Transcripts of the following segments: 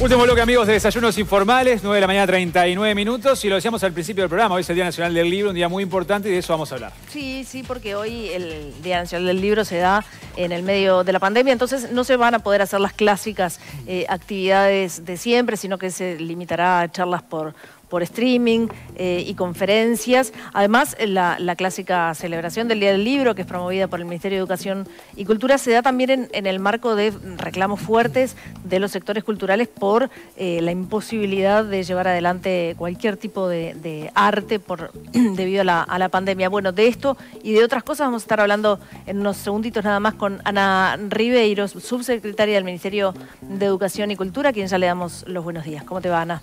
Último bloque, amigos, de Desayunos Informales, 9 de la mañana, 39 minutos. Y lo decíamos al principio del programa, hoy es el Día Nacional del Libro, un día muy importante y de eso vamos a hablar. Sí, sí, porque hoy el Día Nacional del Libro se da en el medio de la pandemia, entonces no se van a poder hacer las clásicas eh, actividades de siempre, sino que se limitará a charlas por, por streaming eh, y conferencias. Además, la, clásica celebración del Día del Libro, que es promovida por el Ministerio de Educación y Cultura, se da también en, el marco de reclamos fuertes de los sectores culturales por eh, la imposibilidad de llevar adelante cualquier tipo de, arte por, debido a la, a la, pandemia. Bueno, de esto y de otras cosas vamos a estar hablando en unos segunditos nada más con Ana Ribeiro, subsecretaria del Ministerio de Educación y Cultura, a quien ya le damos los buenos días. ¿Cómo te va, Ana?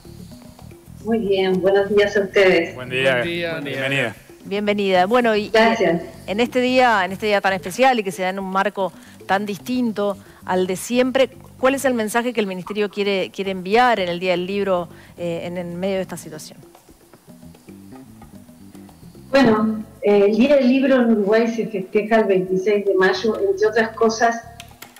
Muy bien, buenos días a ustedes. Buen día, bienvenida. Bienvenida. Bueno, y Gracias. en este día, en este día tan especial y que se da en un marco tan distinto al de siempre, ¿cuál es el mensaje que el Ministerio quiere, quiere enviar en el Día del Libro eh, en medio de esta situación? Bueno, eh, el Día del Libro en Uruguay se festeja el 26 de mayo, entre otras cosas,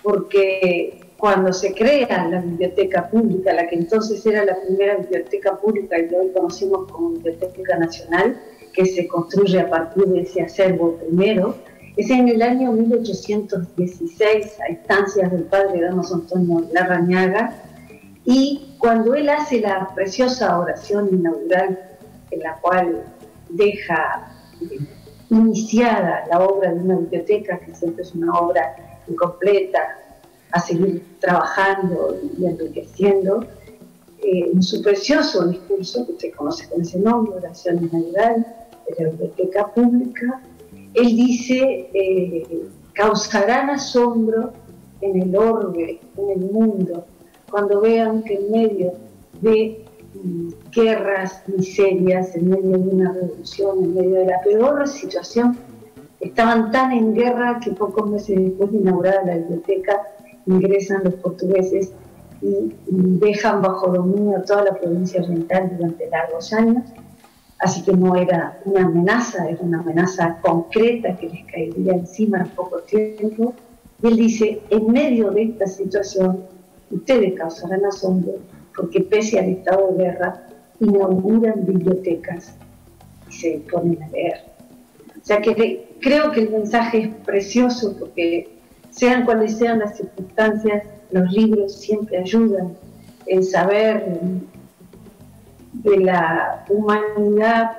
porque cuando se crea la biblioteca pública, la que entonces era la primera biblioteca pública y que hoy conocimos como Biblioteca Nacional, que se construye a partir de ese acervo primero, es en el año 1816, a instancias del padre Damos Antonio Larrañaga, y cuando él hace la preciosa oración inaugural en la cual deja iniciada la obra de una biblioteca, que siempre es una obra incompleta, a seguir trabajando y enriqueciendo. Eh, en su precioso discurso, que se conoce con ese nombre, Oración Inaugural de la Biblioteca Pública, él dice, eh, causarán asombro en el orbe, en el mundo, cuando vean que en medio de mm, guerras, miserias, en medio de una revolución, en medio de la peor situación, estaban tan en guerra que pocos meses después de inaugurar la biblioteca ingresan los portugueses y dejan bajo dominio toda la provincia oriental durante largos años. Así que no era una amenaza, era una amenaza concreta que les caería encima en poco tiempo. Y él dice, en medio de esta situación, ustedes causarán asombro porque pese al estado de guerra, inauguran bibliotecas y se ponen a leer. O sea que creo que el mensaje es precioso porque sean cuales sean las circunstancias, los libros siempre ayudan. El saber de la humanidad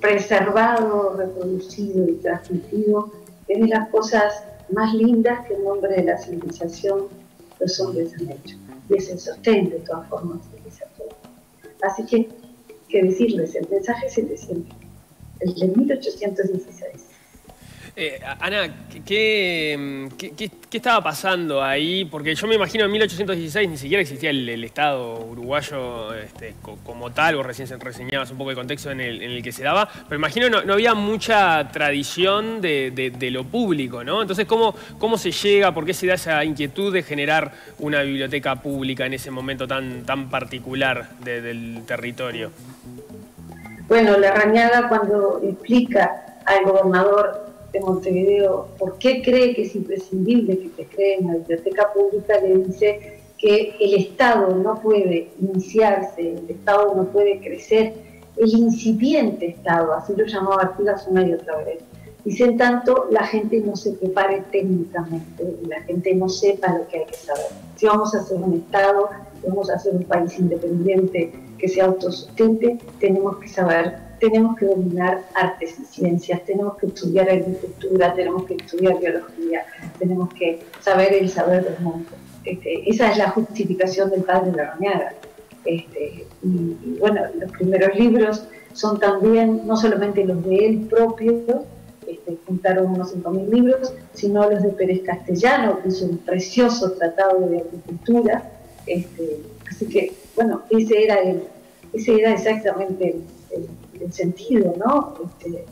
preservado, reproducido y transmitido es de las cosas más lindas que en nombre de la civilización los hombres han hecho. Y es el sostén de todas formas civilizatorias. Así que, ¿qué decirles? El mensaje es el de siempre, el de 1816. Eh, Ana, ¿qué, estaba pasando ahí? Porque yo me imagino en 1816 ni siquiera existía el, Estado uruguayo este, como tal, vos recién reseñabas un poco el contexto en el, que se daba, pero imagino no, no había mucha tradición de, lo público, ¿no? Entonces, ¿cómo, ¿cómo se llega, por qué se da esa inquietud de generar una biblioteca pública en ese momento tan, tan particular del territorio? Bueno, la rañada cuando explica al gobernador de Montevideo, ¿por qué cree que es imprescindible que se cree una biblioteca pública? Le dice que el Estado no puede iniciarse, el Estado no puede crecer, el incipiente Estado, así lo llamaba Artigas una y otra vez. Dice en tanto la gente no se prepare técnicamente, la gente no sepa lo que hay que saber. Si vamos a hacer un Estado, vamos a hacer un país independiente que se autosustente, tenemos que saber tenemos que dominar artes y ciencias, tenemos que estudiar agricultura, tenemos que estudiar biología, tenemos que saber el saber del mundo. Este, esa es la justificación del padre de la Este, y, bueno, los primeros libros son también no solamente los de él propio, este, juntaron unos 5.000 libros, sino los de Pérez Castellano, que hizo un precioso tratado de agricultura. Este, así que, bueno, ese era, el, ese era exactamente el sentido, ¿no? Este,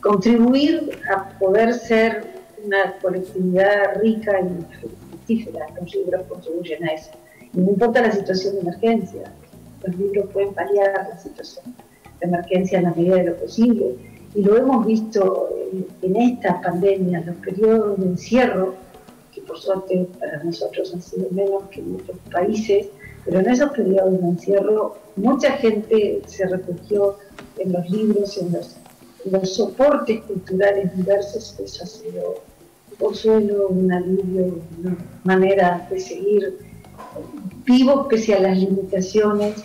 contribuir a poder ser una colectividad rica y fructífera. Los libros contribuyen a eso. Y no importa la situación de emergencia, los libros pueden paliar la situación de emergencia en la medida de lo posible. Y lo hemos visto en, esta pandemia, los periodos de encierro, por suerte para nosotros han sido menos que en otros países, pero en esos periodos de encierro mucha gente se refugió en los libros, en los, los soportes culturales diversos, eso ha sido un consuelo, un alivio, una manera de seguir vivo pese a las limitaciones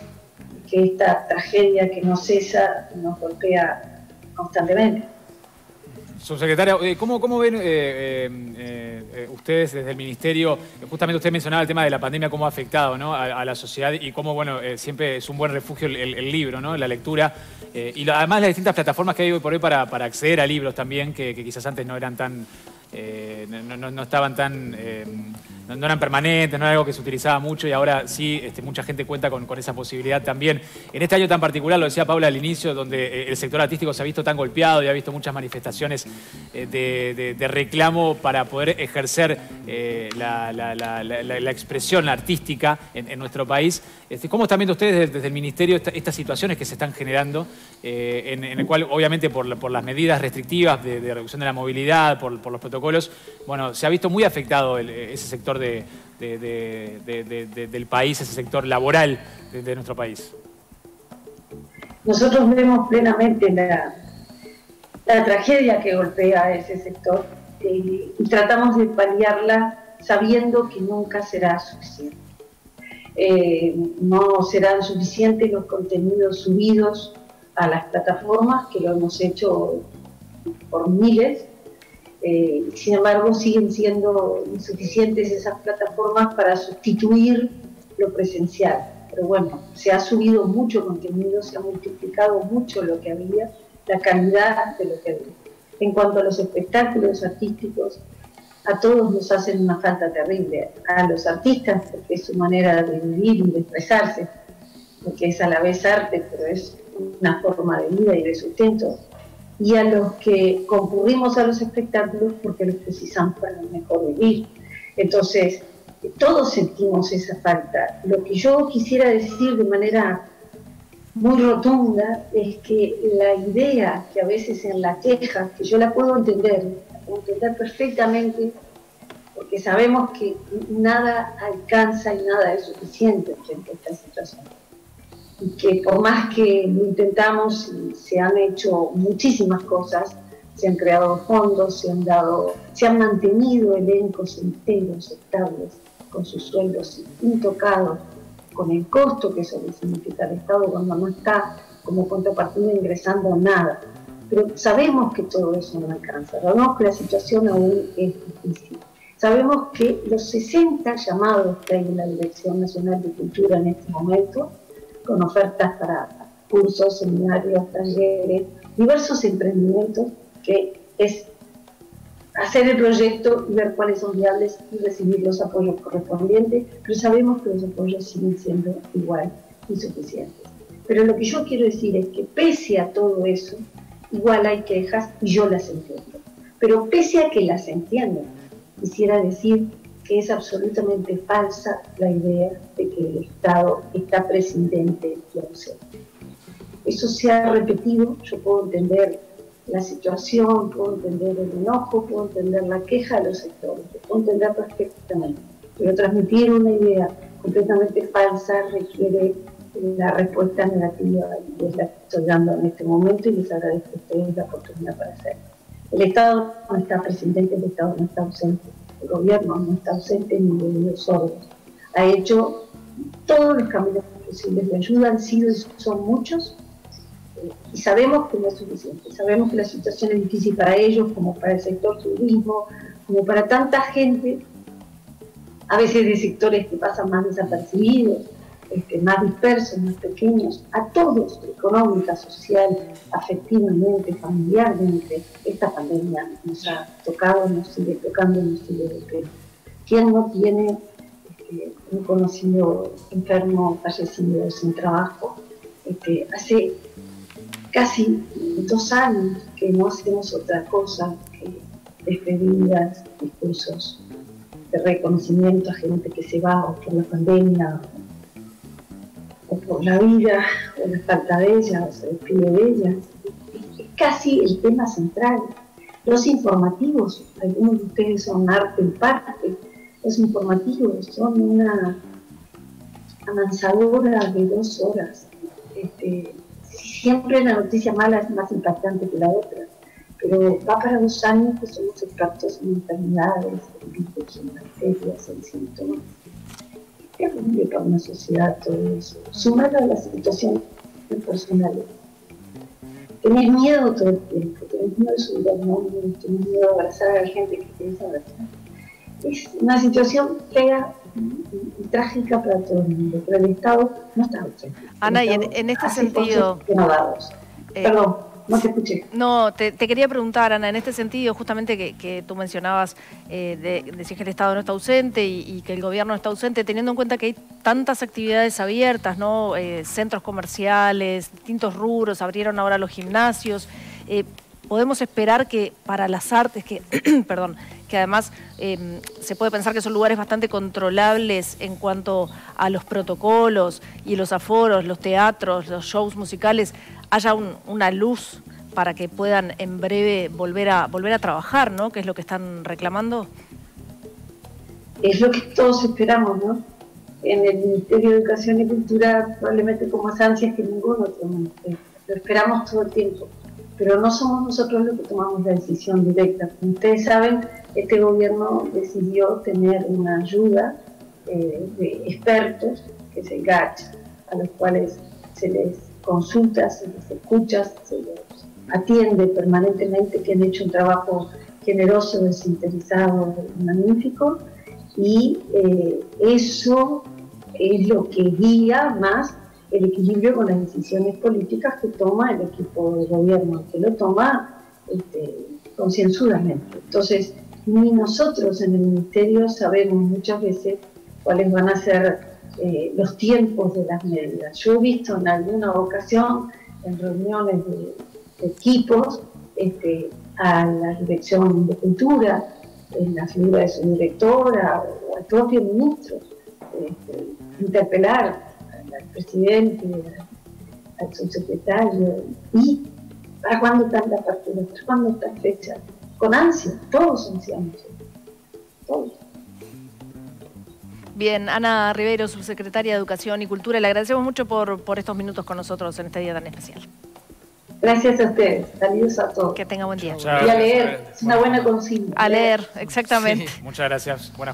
que esta tragedia que no cesa nos golpea constantemente. Subsecretaria, eh, ¿cómo, cómo ven eh, eh, ustedes desde el Ministerio, justamente usted mencionaba el tema de la pandemia, cómo ha afectado a, la sociedad y cómo, bueno, siempre es un buen refugio el, libro, ¿no? la lectura, y además las distintas plataformas que hay hoy por hoy para, acceder a libros también, que, quizás antes no eran tan, no, estaban tan no, eran permanentes, no era algo que se utilizaba mucho y ahora sí, este, mucha gente cuenta con, esa posibilidad también. En este año tan particular, lo decía Paula al inicio, donde eh, el sector artístico se ha visto tan golpeado y ha visto muchas manifestaciones eh, de, reclamo para poder ejercer eh, la, expresión artística en, nuestro país. Este, ¿Cómo están viendo ustedes desde, el Ministerio estas situaciones que se están generando, en, el cual obviamente por, las medidas restrictivas de, reducción de la movilidad, por, los protocolos, bueno, se ha visto muy afectado ese sector del país, ese sector laboral de, nuestro país? Nosotros vemos plenamente la, tragedia que golpea ese sector eh, y tratamos de paliarla sabiendo que nunca será suficiente. Eh, no serán suficientes los contenidos subidos a las plataformas, que lo hemos hecho por miles, eh, sin embargo, siguen siendo insuficientes esas plataformas para sustituir lo presencial. Pero bueno, se ha subido mucho contenido, se ha multiplicado mucho lo que había, la calidad de lo que había. En cuanto a los espectáculos artísticos, a todos nos hacen una falta terrible. A los artistas, porque es su manera de vivir y de expresarse, porque es a la vez arte, pero es una forma de vida y de sustento y a los que concurrimos a los espectáculos porque los precisamos para mejor vivir. Entonces, todos sentimos esa falta. Lo que yo quisiera decir de manera muy rotunda es que la idea que a veces en la queja, que yo la puedo entender, la puedo entender perfectamente, porque sabemos que nada alcanza y nada es suficiente frente a esta situación y que por más que lo intentamos, se han hecho muchísimas cosas, se han creado fondos, se han dado, se han mantenido elencos enteros, estables, con sus sueldos intocados, con el costo que eso le significa al Estado cuando no está como contrapartida ingresando nada. Pero sabemos que todo eso no alcanza, sabemos que la situación aún es difícil. Sabemos que los 60 llamados que hay en la Dirección Nacional de Cultura en este momento con ofertas para cursos, seminarios, talleres, diversos emprendimientos, que es hacer el proyecto y ver cuáles son viables y recibir los apoyos correspondientes, pero sabemos que los apoyos siguen siendo igual insuficientes. Pero lo que yo quiero decir es que pese a todo eso, igual hay quejas y yo las entiendo. Pero pese a que las entiendo, quisiera decir que es absolutamente falsa la idea de que el Estado está presidente y ausente. Eso se ha repetido, yo puedo entender la situación, puedo entender el enojo, puedo entender la queja de los sectores, puedo entender perfectamente, pero transmitir una idea completamente falsa requiere la respuesta negativa y es la que estoy dando en este momento y les agradezco a ustedes la oportunidad para hacerlo. El Estado no está presidente, el Estado no está ausente el gobierno no está ausente ni de los sordos. Ha hecho todos los caminos posibles de ayuda, han sido y son muchos, y sabemos que no es suficiente. Sabemos que la situación es difícil para ellos, como para el sector turismo, como para tanta gente, a veces de sectores que pasan más desapercibidos, este, más dispersos, más pequeños, a todos, económica, social, afectivamente, familiarmente, esta pandemia nos ha tocado, nos sigue tocando, nos sigue golpeando. ¿Quién no tiene este, un conocido enfermo, fallecido, sin trabajo? Este, hace casi dos años que no hacemos otra cosa que despedidas, discursos de reconocimiento a gente que se va o por la pandemia o por la vida, o la falta de ella, o se despide de ella. Es casi el tema central. Los informativos, algunos de ustedes son arte en parte, los informativos son una amansadora de dos horas. Este, siempre la noticia mala es más impactante que la otra, pero va para dos años que somos expertos en enfermedades, en virus, en bacterias, en síntomas. Es terrible para una sociedad todo eso. Sumado a la situación personal. Tenés miedo todo el tiempo, tenés miedo de subir al mundo, tenés miedo de abrazar a la gente que querés abrazar. Es una situación fea y, trágica para todo el mundo, pero el Estado no está ausente. Ana, y en, en este sentido, eh, Perdón, no te escuché. No, te, te quería preguntar, Ana, en este sentido, justamente que, que tú mencionabas, eh, de, decir que el Estado no está ausente y, y que el gobierno está ausente, teniendo en cuenta que hay tantas actividades abiertas, ¿no? Eh, centros comerciales, distintos rubros, abrieron ahora los gimnasios. Eh, podemos esperar que para las artes, que, perdón, que además eh, se puede pensar que son lugares bastante controlables en cuanto a los protocolos y los aforos, los teatros, los shows musicales, haya un- una luz para que puedan en breve volver a volver a trabajar, ¿no? Que es lo que están reclamando. es lo que todos esperamos, ¿no? En el Ministerio de Educación y Cultura probablemente con más ansias que ningún otro ministerio. Lo esperamos todo el tiempo, pero no somos nosotros los que tomamos la decisión directa. Como ustedes saben, este gobierno decidió tener una ayuda eh, de expertos, que es el a los cuales se les consulta, se les escucha, se les atiende permanentemente, que han hecho un trabajo generoso, desinteresado, magnífico, y eh, eso es lo que guía más el equilibrio con las decisiones políticas que toma el equipo de gobierno, que lo toma este, concienzudamente. Entonces, ni nosotros en el ministerio sabemos muchas veces cuáles van a ser eh, los tiempos de las medidas. Yo he visto en alguna ocasión, en reuniones de, equipos, este, a la Dirección de Cultura, en la figura de su directora o al propio ministro, este, interpelar presidente, al subsecretario, y ¿para cuándo está la partida? ¿Para cuándo está fecha? Con ansia, todos ansiamos, todos. Bien, Ana Rivero, subsecretaria de Educación y Cultura, le agradecemos mucho por, por estos minutos con nosotros en este día tan especial. Gracias a ustedes, saludos a todos. Que tenga buen día. Muchas Y a leer, es una buena consigna. A leer, exactamente. Muchas gracias. Buenas